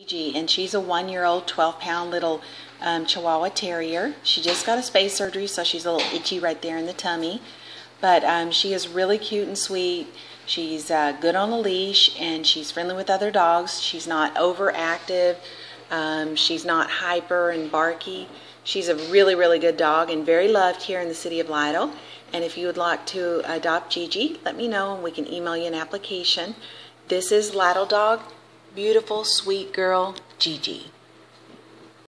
And she's a one-year-old, 12-pound little um, Chihuahua Terrier. She just got a spay surgery, so she's a little itchy right there in the tummy. But um, she is really cute and sweet. She's uh, good on the leash, and she's friendly with other dogs. She's not overactive. Um, she's not hyper and barky. She's a really, really good dog and very loved here in the city of Lytle. And if you would like to adopt Gigi, let me know and we can email you an application. This is Lytle Dog, beautiful, sweet girl, Gigi.